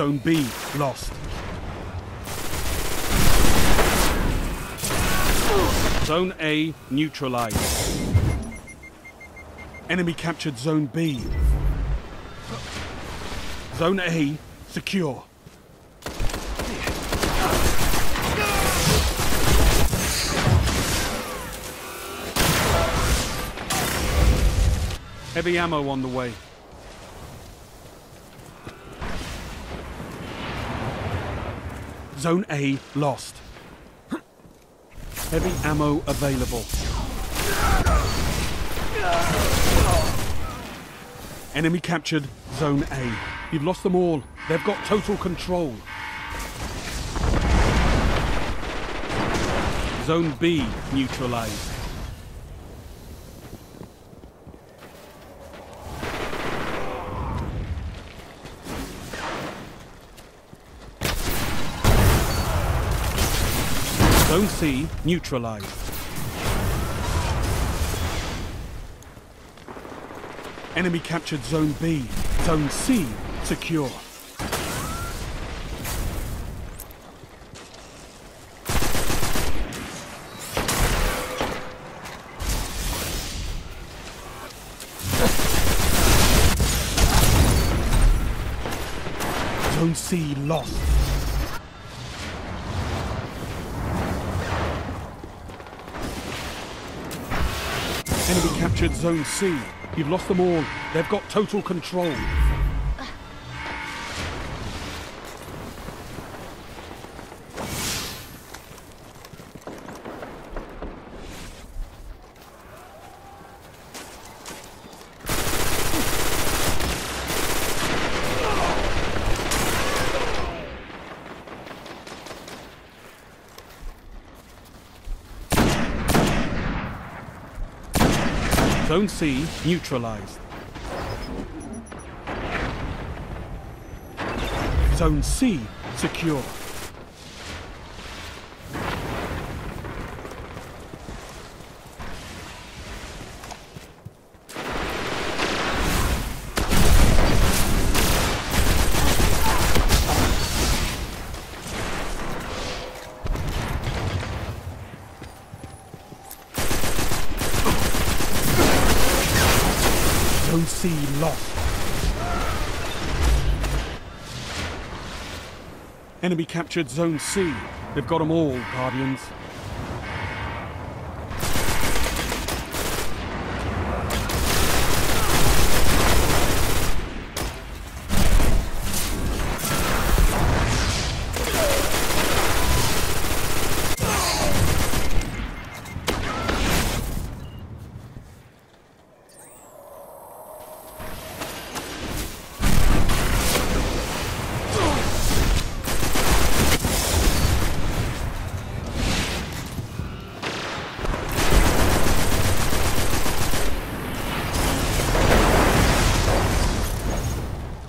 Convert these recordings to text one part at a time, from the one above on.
Zone B lost. Zone A neutralized. Enemy captured Zone B. Zone A secure. Heavy ammo on the way. Zone A lost. Heavy ammo available. Enemy captured Zone A. You've lost them all. They've got total control. Zone B neutralized. Zone C neutralized. Enemy captured Zone B. Zone C secure. Zone C lost. Captured Zone C. You've lost them all. They've got total control. Zone C neutralized. Zone C secure. Zone C lost. Enemy captured Zone C. They've got them all, Guardians.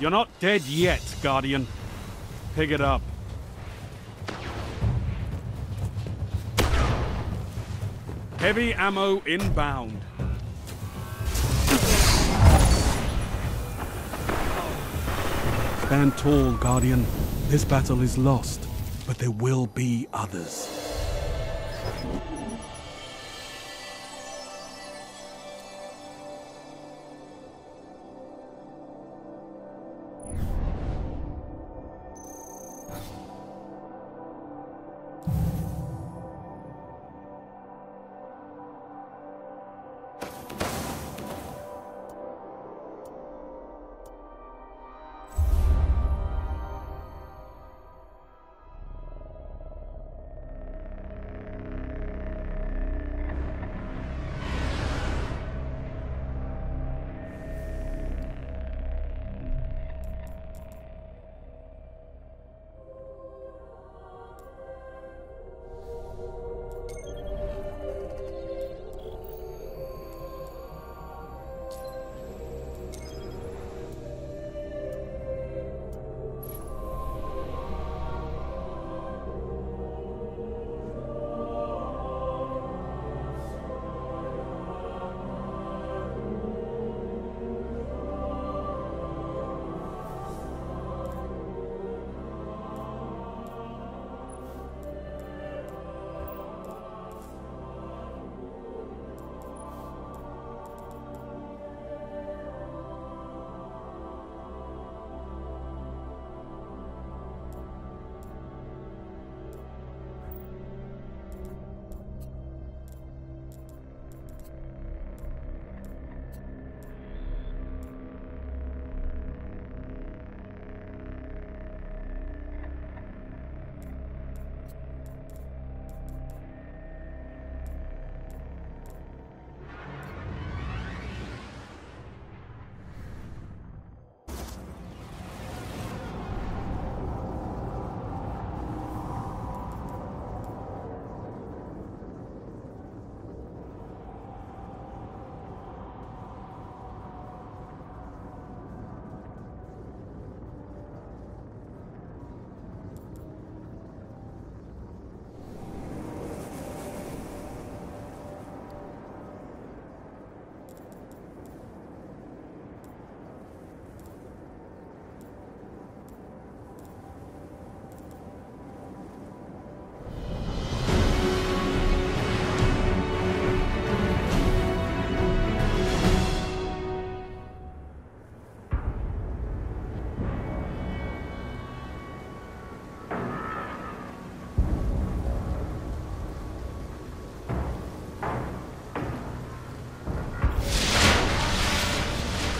You're not dead yet, Guardian. Pick it up. Heavy ammo inbound. Stand tall, Guardian. This battle is lost, but there will be others.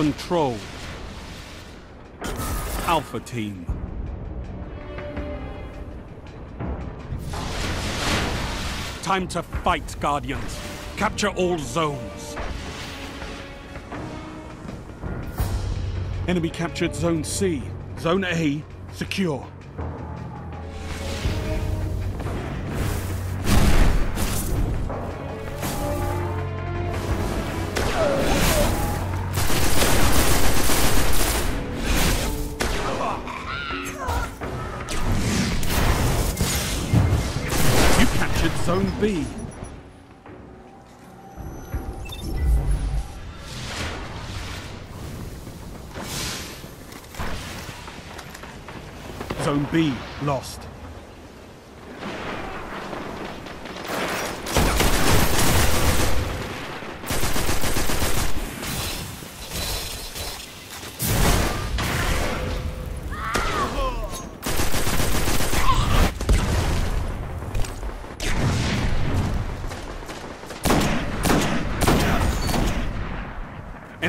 Control. Alpha Team. Time to fight, Guardians. Capture all zones. Enemy captured Zone C. Zone A, secure. Captured Zone B. Zone B lost.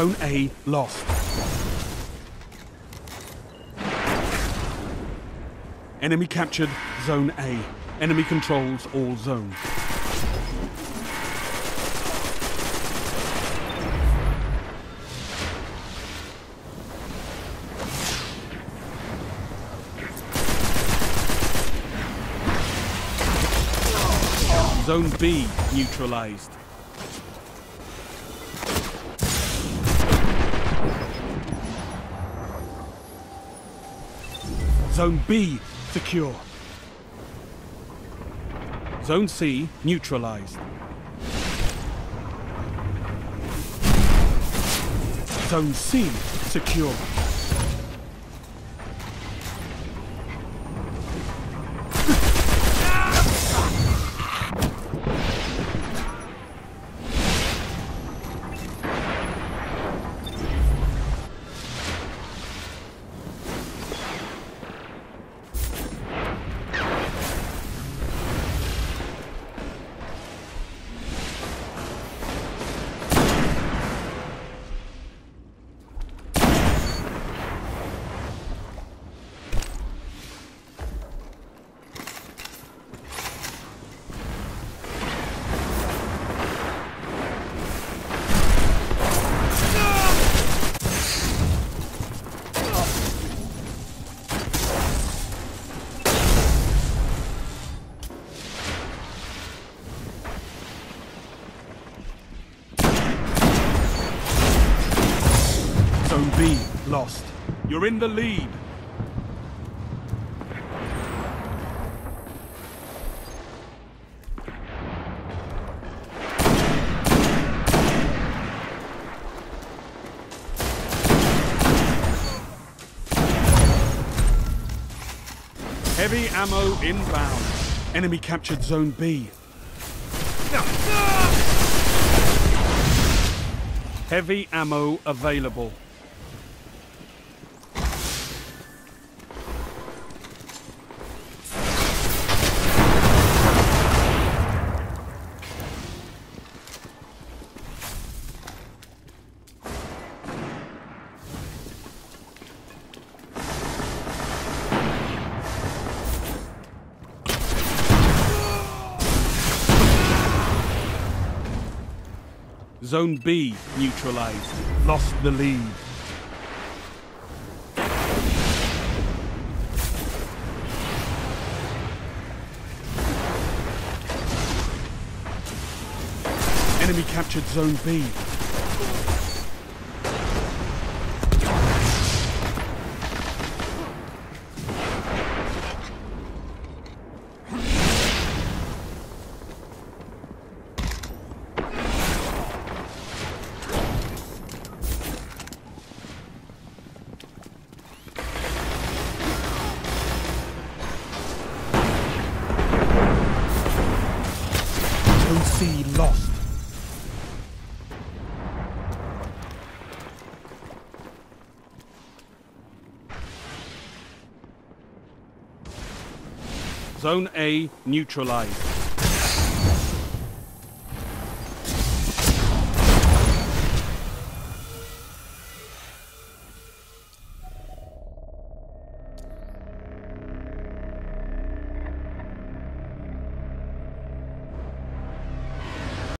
Zone A lost. Enemy captured Zone A. Enemy controls all zones. Zone B neutralized. Zone B secure. Zone C neutralized. Zone C secure. Lost. You're in the lead. Heavy ammo inbound. Enemy captured Zone B. Heavy ammo available. Zone B neutralized. Lost the lead. Enemy captured Zone B. Zone A neutralized.